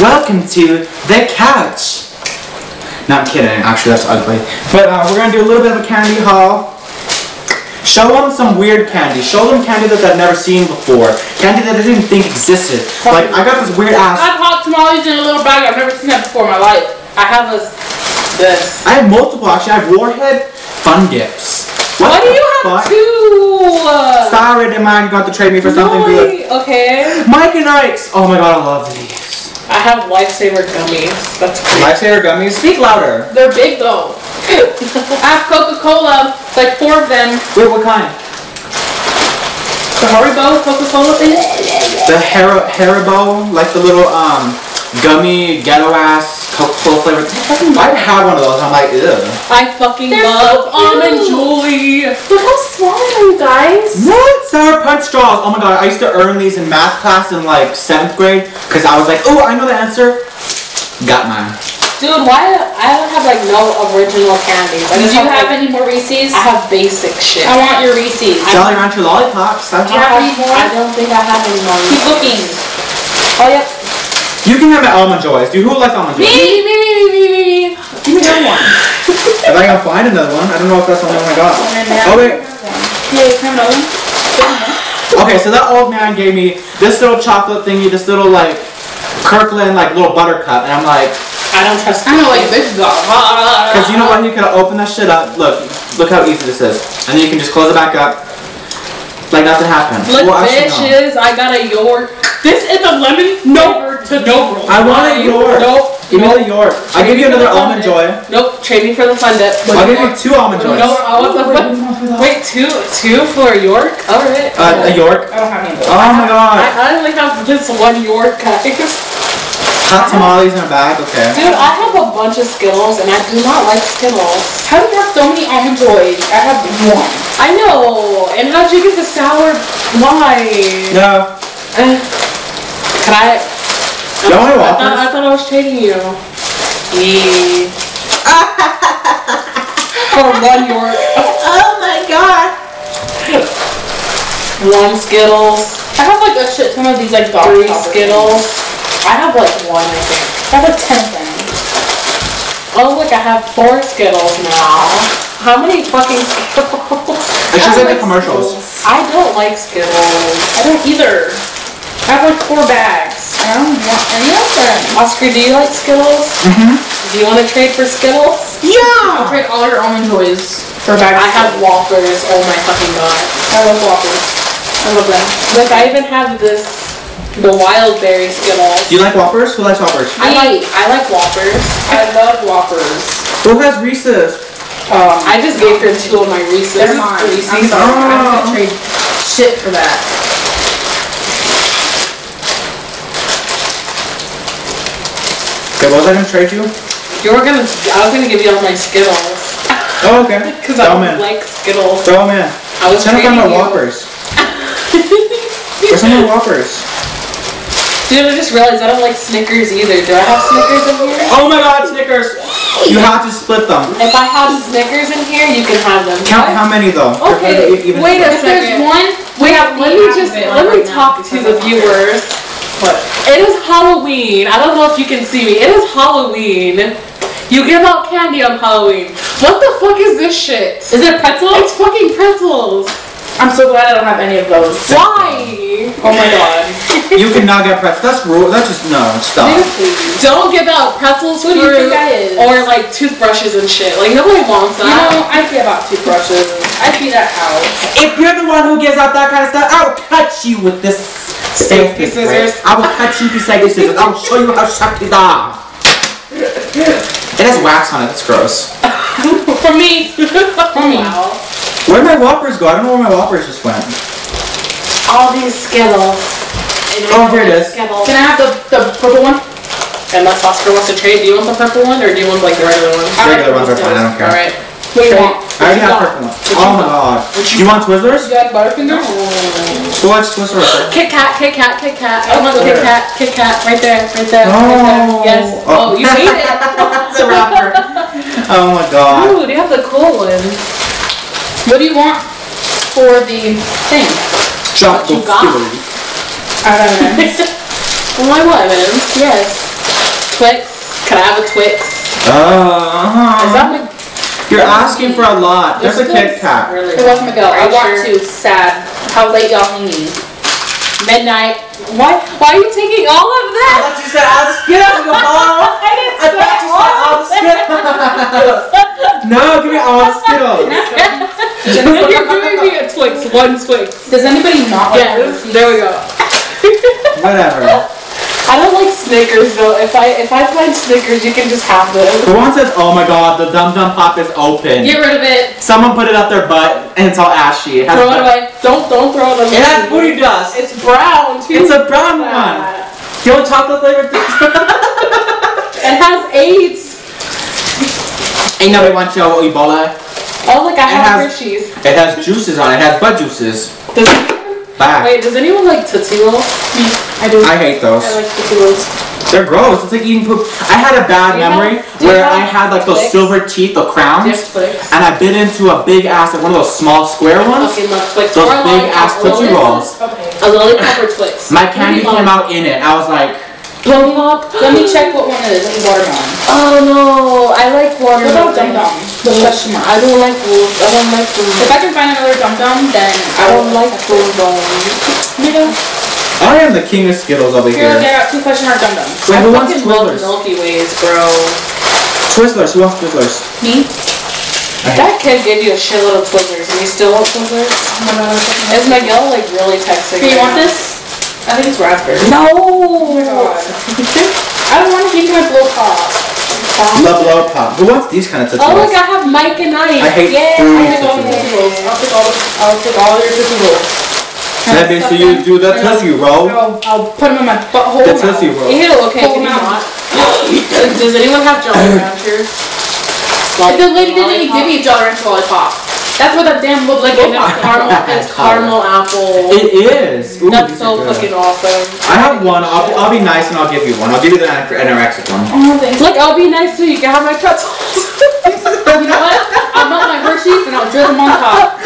Welcome to the couch. No, I'm kidding. Actually, that's ugly. But uh, we're gonna do a little bit of a candy haul. Show them some weird candy. Show them candy that they've never seen before. Candy that they didn't think existed. Like I got this weird ass. I have hot tamales in a little bag. I've never seen that before in my life. I have this. This. I have multiple actually. I have Warhead Fun Dips. What Why do you have fuck? two? Uh, Sorry, the man got to trade me for something good. Okay. Mike and Ike's. Oh my god, I love these. I have lifesaver gummies. That's great. Lifesaver gummies. Speak louder. They're big though. I have Coca-Cola, like four of them. Wait, what kind? The Haribo Coca-Cola. thing? The Haribo, Haribo, like the little um gummy ghetto ass Coca-Cola flavor. i might have had one of those. I'm like, ew. I fucking They're love so almond cute. joy. Look how small they are, you guys. What? Sour punch straws. Oh my god, I used to earn these in math class in like seventh grade because I was like, oh, I know the answer. Got mine. Dude, why I don't have like no original candies. I Do you have, have like, any more Reese's? I have basic shit. I want your Reese's. Jolly Rancher lollipops. That's Do you have I, any more? I don't think I have any more. Keep looking. Oh yep. You can have my almond joys. Dude, who likes almond joys? me, me, me, me, me, me. Give me another one. If I can find another one, I don't know if that's the only one I got. Oh wait. Yeah, can have another one? Okay, so that old man gave me this little chocolate thingy, this little like Kirkland like little butter cup, and I'm like, I don't trust. I don't like this. because you know what, you could open that shit up. Look, look how easy this is, and then you can just close it back up, like nothing happened. Look, Well, bitches, I got a York. This is a lemon Nope. Flavored Nope. I want a York. Nope. Give me nope. the York. I'll give you another almond fun joy. dip. Nope. Trade me for the fun dip. I'll give you two almond joys. No, I want the fun. Wait, two, two for a York? Alright. Uh, a York. I don't have any. Oh my god. I only have this one York, guys. Hot tamales in a bag. Okay. Dude, I have a bunch of Skittles and I do not like Skittles. How do you have so many almond joys? I have one. I know. And how'd you get the sour? Why? No. Uh, Can I? You want any I thought, waffles? I thought I was trading you. Yeah. For one York, Oh my god. one Skittles, I have like a shit ton of these like dark three chocolate Skittles. I have like one, I think. I have like ten of them. Oh, look, I have four Skittles now. How many fucking Skittles? It's just I like the commercials. I don't like Skittles. I don't either. I have like four bags. I don't want any of them. Oscar, do you like Skittles? Mm-hmm. Do you want to trade for Skittles? I'll Yeah. trade all your almond joys for bags. I have Whoppers. Oh my fucking god. I love waffles. I love them. Look, I even have this, the wild berry Skittles. Do you like Whoppers? Who likes Whoppers? I like, I like Whoppers. I love Whoppers. Who has Reese's? Um, I just gave her two of my Reese's. they're mine. I'm Reese's. sorry. I'm Oh. gonna trade shit for that. Okay, what was I gonna trade you? You were gonna, I was gonna give you all my Skittles. Oh, okay. Because I oh, don't in. like Skittles. Oh, Throw 'em in. I was Send them trading from the you. Whoppers. Where's some of the Whoppers? Dude, I just realized I don't like Snickers either. Do I have Snickers in here? Oh my god, Snickers! You have to split them. If I have Snickers in here, you can have them. Count how many though. Okay, wait a If there's second. one, Wait, have let me just let me talk to the viewers. What? It is Halloween. I don't know if you can see me. It is Halloween. You give out candy on Halloween. What the fuck is this shit? Is it pretzels? It's fucking pretzels. I'm so glad I don't have any of those. Why? Oh my god. You cannot get pretzels. That's rule. That's just no. Stop. Don't give out pretzels, Who do you think I is? or like toothbrushes and shit. Like nobody wants that. You that. know, I give out toothbrushes. I feed at house. If you're the one who gives out that kind of stuff, I will cut you with this Safety scissors. I will cut you with safety scissors. I will show you how sharp these are. It has wax on it. That's gross. For me. For me. Wow. Where'd my Whoppers go? I don't know where my Whoppers just went. All these Skittles. And Oh, here it like is. Skittles. Can I have the, the purple one? Unless Oscar wants to trade, do you want the purple one or do you want like the regular one? I like Regular ones are fine. I don't care. Alright. What do you want? I already have you purple want? ones. Oh my god. Do you want Twizzlers? Do you like Butterfingers? Who likes Twizzlers? Kit Kat, Kit Kat, Kit Kat. I Oh, want where? Kit Kat, Kit Kat, right there, right there, right there. Oh. Yes. Oh, you hate it. It's a wrapper. Oh my god. Ooh, they have the cool ones. What do you want for the thing? Chocolate you. I don't know. Well, I want M&M's. Yes. Twix. Can I have a Twix? Uh, Is that my you're asking for a lot. There's a This Kit looks Kat. Really It was Miguel. I Are you want sure? to. Sad. How late y'all hanging? Midnight. Why? Why are you taking all of that? I thought you said all the Skittles, I didn't say Skittles. no, give me all the Skittles. You're giving me a Twix. One Twix. Does anybody not like Yes. There we go. Whatever. I don't like Snickers though. If I if I find Snickers, you can just have them. The one says, oh my god, the Dum Dum Pop is open. Get rid of it. Someone put it up their butt and it's all ashy. It has Throw it away. Don't don't throw it away. It has booty dust. It's brown too. It's a brown one. Do you want chocolate flavored? It has AIDS. Ain't nobody want your Ebola. Oh, like I It have has- Hershey's. It has juices on it. It has butt juices. Does, Bye. wait, does anyone like Tootsie Roll? I do. I hate those. I like Tootsie Rolls. They're gross. It's like eating poop. I had a bad Do memory have- where I had like those Twix? silver teeth, the crowns, and I bit into a big ass, like one of those small square ones. Okay, love Twix. Those Or big lollipop. ass Tootsie Rolls. Okay. A lollipop or Twix. My candy came out in it. I was like, Lollipop. Let me check what one it is. Let me watermelon. Oh no, I like watermelon. What watermelon. about Dum Dum? The question mark. I don't like those. I don't like those. If I can find another Dum Dum, then I don't like those. Nigga. I am the king of Skittles over Here, here. look, I got two question mark Dum Dums. Wait, I who wants fucking love Twizzlers? Milky Ways, bro. Twizzlers. Who wants Twizzlers? Me? That kid gave you a shitload of Twizzlers, and you still want Twizzlers? Oh is Miguel like really texting? Here, you right want now? this? I think it's raspberry. No. Oh my god. I don't want to give you my blow pop. Love Blow Pop. Who wants these kind of Tootsie Oh Rolls? look, I have Mike and Ike. I hate Yay. fruit I'll take all the Tootsie Tootsie Rolls. I'll take all the, I'll take all your Tootsie Rolls. That means so you do the Tootsie Roll. I'll, I'll put them in my butthole. The now. Tootsie Roll. Ew, okay, Pull can you not? Does anyone have Jolly Ranchers? Like, the lady didn't even give me a Jolly Rancher lollipop. That's what that damn look like. Like, it's oh caramel, it's caramel apple. It is. Ooh, That's so fucking awesome. I have one. I'll be, I'll be nice and I'll give you one. I'll give you the anorexic one. Oh, thanks. Look, I'll be nice too. You can have my pretzels. You know what? I'll melt my Hershey's and I'll drill them on top.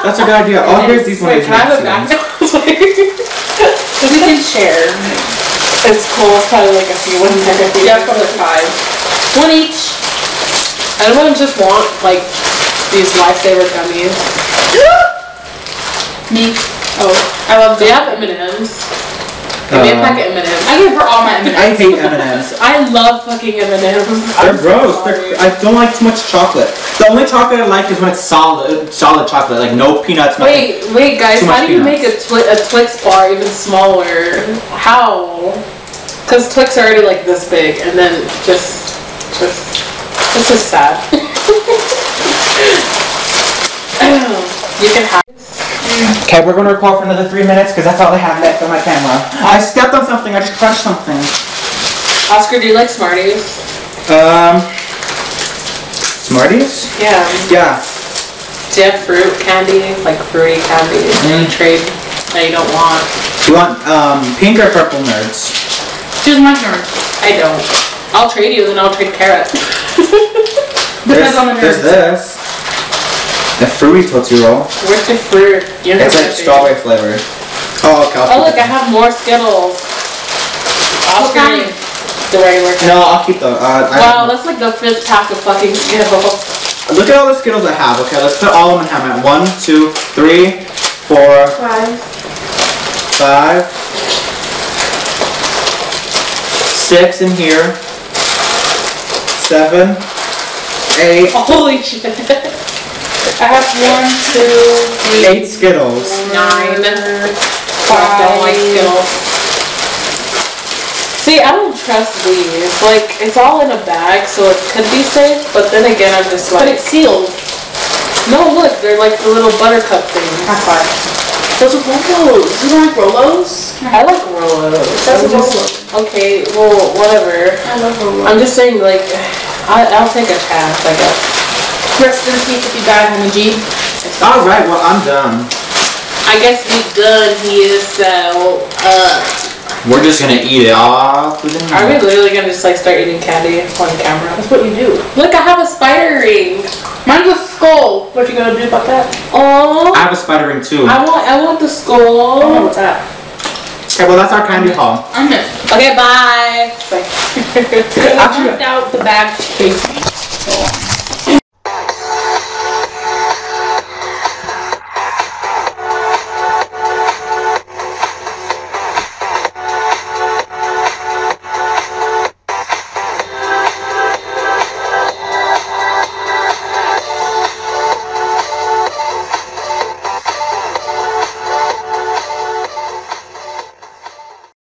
That's a good idea. Oh, here's these one of Wait, can I have a Mexican back? ones. So we can share. it's cool. It's probably like a few. One technically. Yeah, probably five. One each. Anyone just want like these lifesaver gummies? Me. Oh, I love Do you them. have M&Ms? Give me a uh, pack of M&Ms. I give her all my M&Ms. I hate M&Ms. I love fucking M&Ms. They're gross. They're, I don't like too much chocolate. The only chocolate I like is when it's solid, solid chocolate, like no peanuts. Nothing. Wait, wait, guys. Too How much do you peanuts. make a, twi- a Twix bar even smaller? How? Because Twix are already like this big, and then just, just, this is sad. you can have. Okay, we're gonna record for another three minutes because that's all I have left on my camera. I stepped on something. I just crushed something. Oscar, do you like Smarties? Um, Smarties? Yeah. Yeah. Do you have fruit candy, like fruity candy that you trade that you don't want? You want um pink or purple nerds? Choose my turn. I don't. I'll trade you, then I'll trade carrot. Depends there's, on the nerds. There's this. The fruity Tootsie Roll. Where's the fruit? You It's like strawberry flavor. Oh, okay. Oh look, I have more Skittles. Oscar, kind? the regular it. kind. No, I'll keep the. Uh, I- Wow, that's like the fifth pack of fucking Skittles. Look at all the Skittles I have. Okay, let's put all of them in hammer. One, two, three, four, Five. five, six in here, seven, eight, Holy shit. I have one, two, three, eight Skittles. Nine. five. I don't like Skittles. See, I don't trust these. Like, it's all in a bag, so it could be safe, but then again, I'm just like. But it's sealed. no, look, they're like the little buttercup things. High five. Those are Rolos. You don't like Rolos? I like Rolos. That's I'm a just- Okay, well, whatever. I love Rolos. I'm just saying, like, I, I'll take a chance, I guess. Rest in peace if you die, homie G. All right, well I'm done. I guess we done here, so, uh, We're just gonna eat it all through the are we literally gonna just like start eating candy on camera? That's what you do. Look, I have a spider ring. Mine's a skull. What you gonna do about that? Oh, I have a spider ring too. I want, I want the skull. Oh, what's that? Okay, well that's our candy haul. I'm it. Okay, bye. Bye. I Actually- out the bag chasing. So